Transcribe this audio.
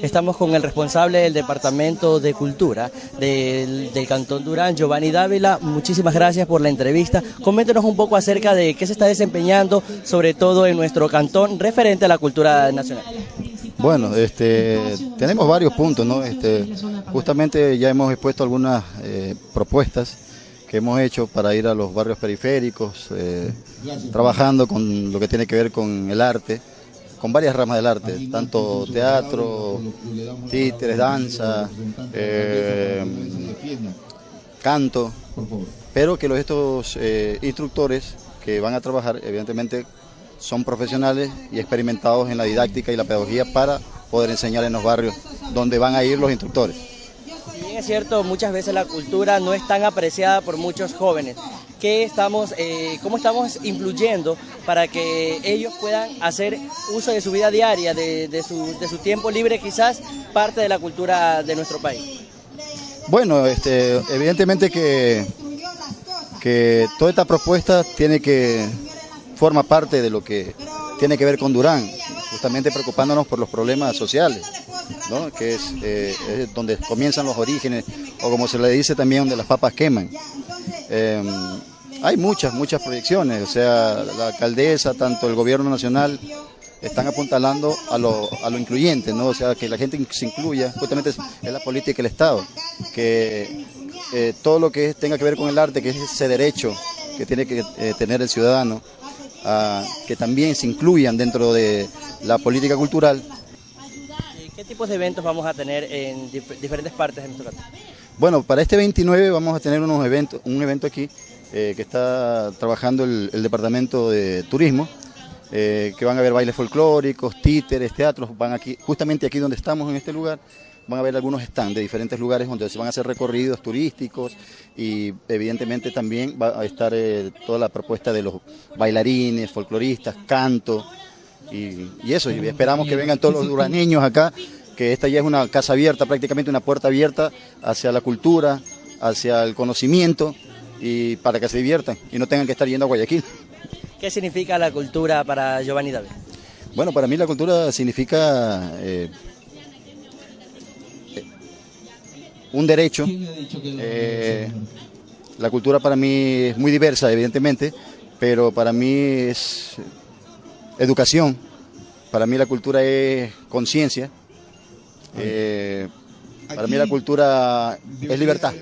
Estamos con el responsable del Departamento de Cultura del, Cantón Durán, Giovanni Dávila. Muchísimas gracias por la entrevista. Coméntenos un poco acerca de qué se está desempeñando, sobre todo en nuestro cantón, referente a la cultura nacional. Bueno, este, tenemos varios puntos, ¿no? Este, justamente ya hemos expuesto algunas eh, propuestas que hemos hecho para ir a los barrios periféricos, eh, trabajando con lo que tiene que ver con el arte con varias ramas del arte, tanto teatro, títeres, danza, eh, canto, pero que los, estos eh, instructores que van a trabajar, evidentemente, son profesionales y experimentados en la didáctica y la pedagogía para poder enseñar en los barrios donde van a ir los instructores. Bien es cierto, muchas veces la cultura no es tan apreciada por muchos jóvenes estamos, eh, cómo estamos influyendo para que ellos puedan hacer uso de su vida diaria, de, su, tiempo libre, quizás parte de la cultura de nuestro país. Bueno, este, evidentemente que, que toda esta propuesta tiene que forma parte de lo que tiene que ver con Durán, justamente preocupándonos por los problemas sociales, que eh, es, donde comienzan los orígenes, o como se le dice también, donde las papas queman. Em, hay muchas, muchas proyecciones, o sea, la alcaldesa, tanto el gobierno nacional, están apuntalando a lo, a lo incluyente, ¿no? O sea, que la gente se incluya, justamente es, la política del Estado, que eh, todo lo que tenga que ver con el arte, que es ese derecho que tiene que eh, tener el ciudadano, que también se incluyan dentro de la política cultural. ¿Qué tipos de eventos vamos a tener en diferentes partes de nuestro país? Bueno, para este 29 vamos a tener unos eventos, un evento aquí eh, que está trabajando el, Departamento de Turismo, eh, que van a haber bailes folclóricos, títeres, teatros, van aquí, justamente aquí donde estamos en este lugar, van a haber algunos stands de diferentes lugares donde se van a hacer recorridos turísticos y evidentemente también va a estar eh, toda la propuesta de los bailarines, folcloristas, canto y, eso, y esperamos que vengan todos los duraneños acá, que esta ya es una casa abierta, prácticamente una puerta abierta hacia la cultura, hacia el conocimiento y para que se diviertan y no tengan que estar yendo a Guayaquil. ¿Qué significa la cultura para Giovanni David? Bueno, para mí la cultura significa eh, eh, un derecho. Eh, la cultura para mí es muy diversa, evidentemente, pero para mí es educación. Para mí la cultura es conciencia. para mí la cultura es libertad.